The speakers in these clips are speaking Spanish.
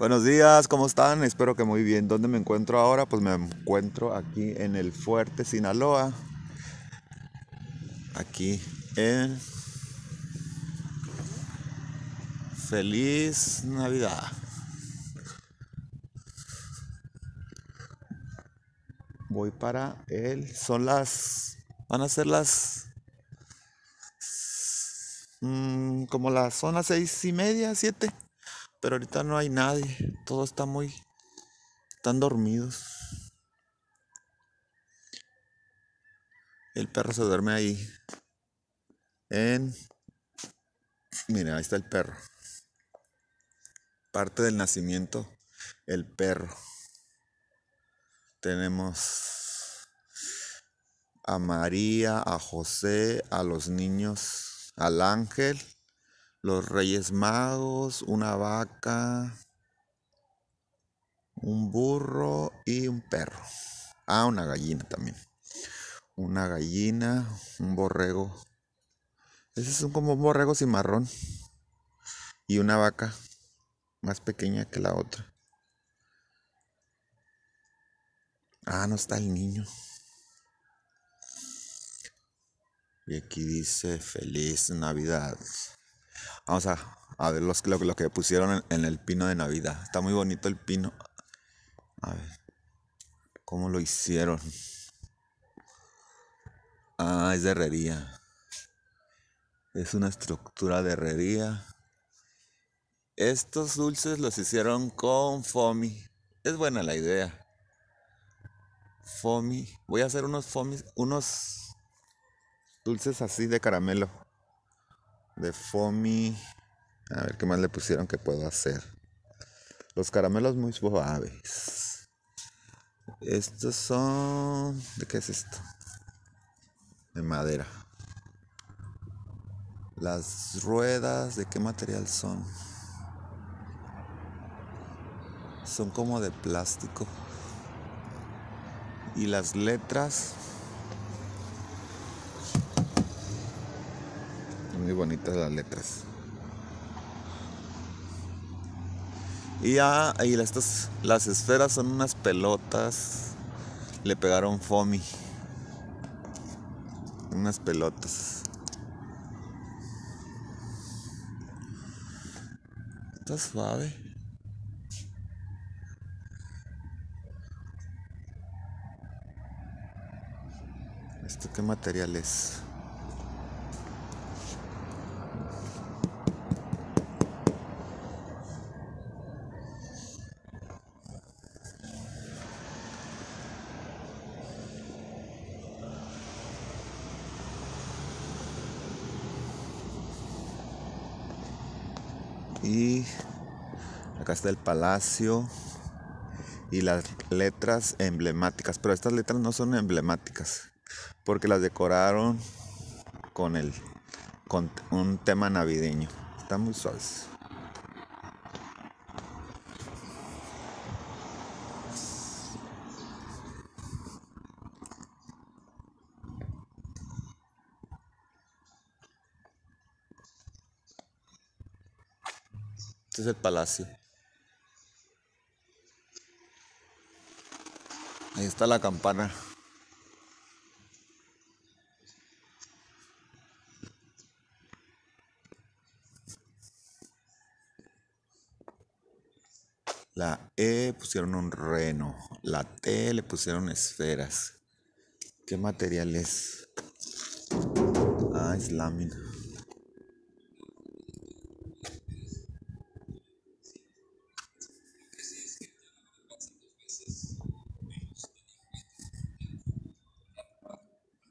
Buenos días, ¿cómo están? Espero que muy bien. ¿Dónde me encuentro ahora? Pues me encuentro aquí en el Fuerte Sinaloa. Aquí en Feliz Navidad. Voy para él. Son las... Van a ser las... mm, como las son las seis y media, siete. Pero ahorita no hay nadie. Todo está muy... Están dormidos. El perro se duerme ahí. En... Mira, ahí está el perro. Parte del nacimiento, el perro. Tenemos a María, a José, a los niños, al ángel, los reyes magos, una vaca, un burro y un perro. Ah, una gallina también. Una gallina, un borrego. Ese es un, como un borrego cimarrón. Y una vaca más pequeña que la otra. Ah, no está el niño. Y aquí dice feliz Navidad. Vamos a, a ver los, lo, lo que pusieron en, en el pino de Navidad. Está muy bonito el pino. A ver. ¿Cómo lo hicieron? Ah, es de herrería. Es una estructura de herrería. Estos dulces los hicieron con Fomi. Es buena la idea. Fomi. Voy a hacer unos Fomis, unos dulces así de caramelo. De Fomi. A ver qué más le pusieron que puedo hacer. Los caramelos muy suaves. Estos son... ¿De qué es esto? De madera. Las ruedas, ¿de qué material son? Son como de plástico. Y las letras... Muy bonitas las letras. Y ya, y estas, las esferas son unas pelotas. Le pegaron foamy. Unas pelotas. Está suave. ¿Esto qué material es? Y acá está el palacio y las letras emblemáticas, pero estas letras no son emblemáticas porque las decoraron con el con un tema navideño. Están muy suaves. Este es el palacio. Ahí está la campana. La E pusieron un reno. La T le pusieron esferas. ¿Qué material es? Ah, es lámina.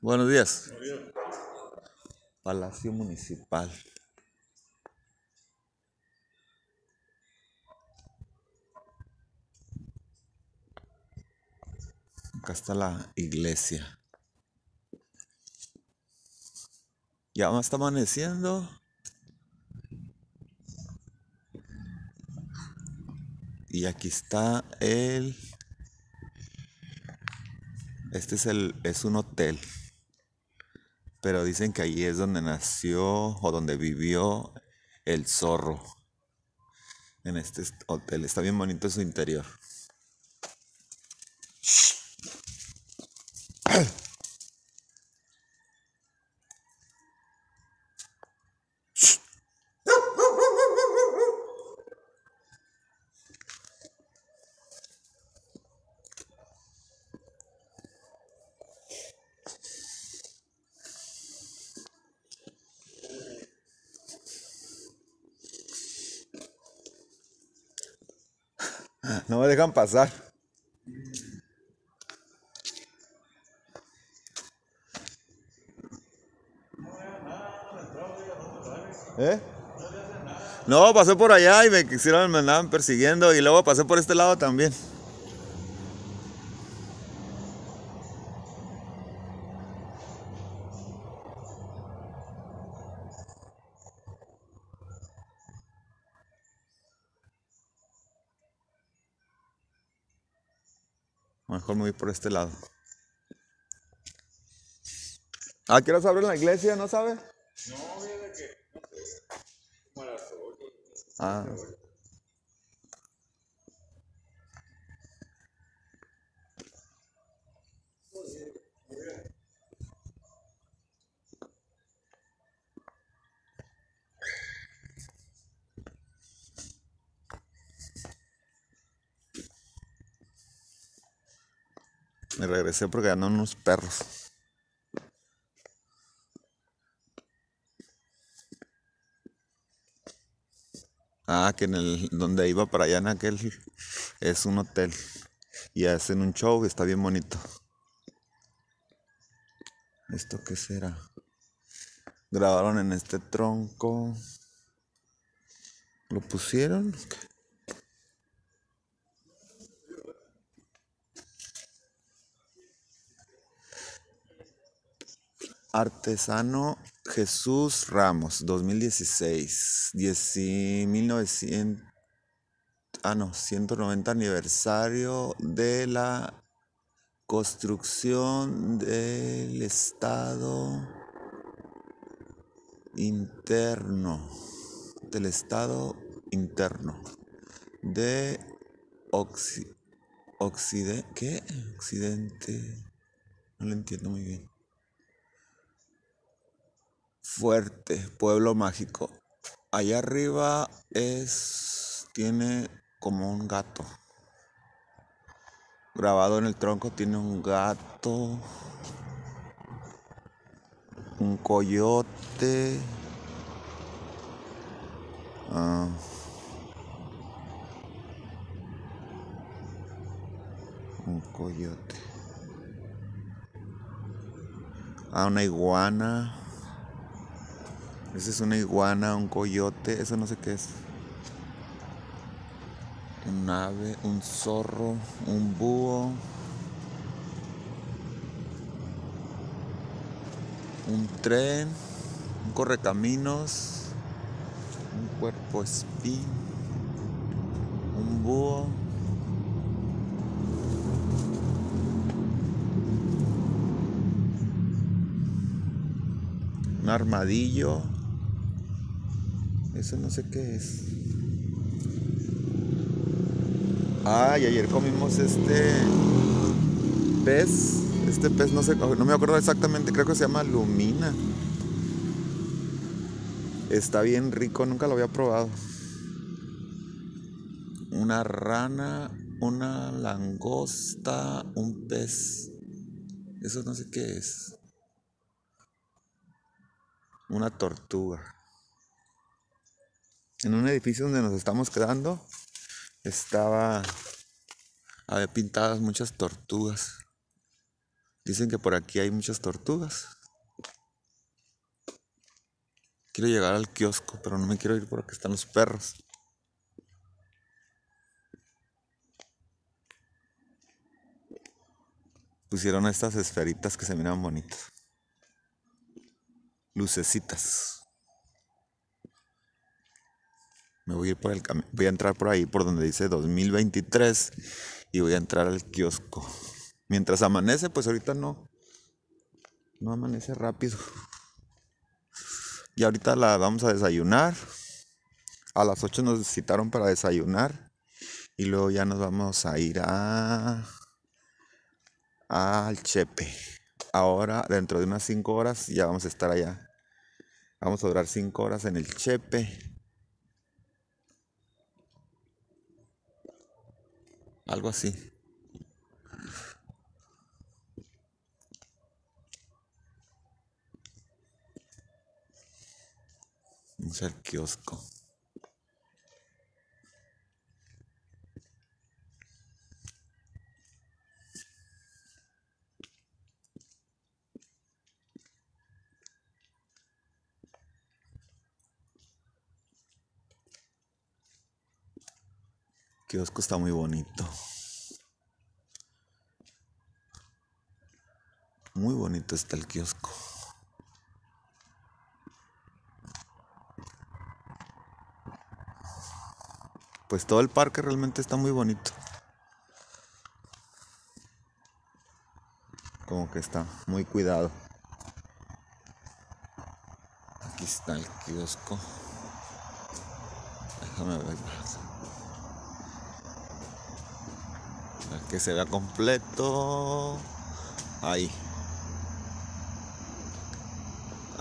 Buenos días. Palacio Municipal. Acá está la iglesia. Ya está amaneciendo. Y aquí está el... Este es el... es un hotel. Pero dicen que allí es donde nació o donde vivió el zorro. en este hotel. Está bien bonito su interior. No me dejan pasar. ¿Eh? No, pasé por allá y me quisieron, me andaban persiguiendo y luego pasé por este lado también. Mejor me voy por este lado. ¿Ah, quieres abrir la iglesia? ¿No sabe? No, viene que. No sé. Ah. Me regresé porque andan unos perros. Ah, que en el donde iba para allá en aquel es un hotel y hacen un show, está bien bonito. ¿Esto qué será? Grabaron en este tronco. ¿Lo pusieron? Artesano Jesús Ramos, 2016, 1900, ah no, 190 aniversario de la construcción del Estado interno, del Estado interno de Occidente, ¿qué? Occidente, no lo entiendo muy bien. Fuerte, pueblo mágico. Allá arriba es. tiene como un gato. Grabado en el tronco tiene un gato. Un coyote. Ah. un coyote. Ah, una iguana. Esa es una iguana, un coyote, eso no sé qué es. Un ave, un zorro, un búho. Un tren, un correcaminos, un cuerpo espín, un búho. Un armadillo. Eso no sé qué es. Ay, ayer comimos este pez. Este pez no sé, no me acuerdo exactamente, creo que se llama lumina. Está bien rico, nunca lo había probado. Una rana, una langosta, un pez. Eso no sé qué es. Una tortuga. En un edificio donde nos estamos quedando estaba había pintadas muchas tortugas. Dicen que por aquí hay muchas tortugas. Quiero llegar al kiosco, pero no me quiero ir por aquí están los perros. Pusieron estas esferitas que se miran bonitas. Lucecitas. Me voy a ir por el voy a entrar por ahí por donde dice 2023 y voy a entrar al kiosco. Mientras amanece, pues ahorita no no amanece rápido. Y ahorita la vamos a desayunar. A las 8 nos citaron para desayunar y luego ya nos vamos a ir a al Chepe. Ahora, dentro de unas 5 horas, ya vamos a estar allá. Vamos a durar 5 horas en el Chepe. Algo así. Vamos al kiosco. Kiosco está muy bonito. Muy bonito está el kiosco. Pues todo el parque realmente está muy bonito. Como que está muy cuidado. Aquí está el kiosco. Déjame ver que se vea completo. Ahí.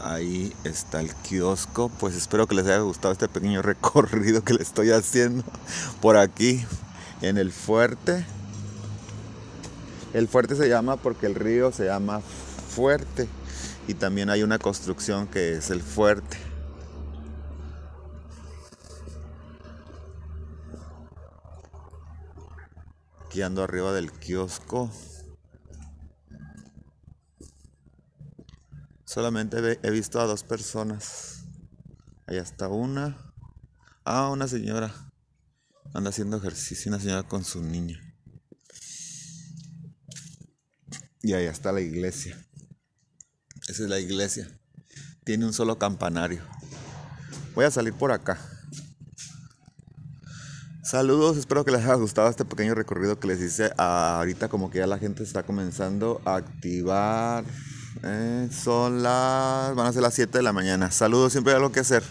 Ahí está el kiosco. Pues espero que les haya gustado este pequeño recorrido que le estoy haciendo por aquí en el fuerte. El fuerte se llama porque el río se llama fuerte y también hay una construcción que es el fuerte. Aquí ando arriba del kiosco. Solamente he visto a dos personas. Allá está una. Ah, una señora. Anda haciendo ejercicio, una señora con su niña. Y allá está la iglesia. Esa es la iglesia. Tiene un solo campanario. Voy a salir por acá. Saludos, espero que les haya gustado este pequeño recorrido que les hice. ahorita como que ya la gente está comenzando a activar. Eh, son las... van a ser las 7 de la mañana. Saludos, siempre hay algo que hacer.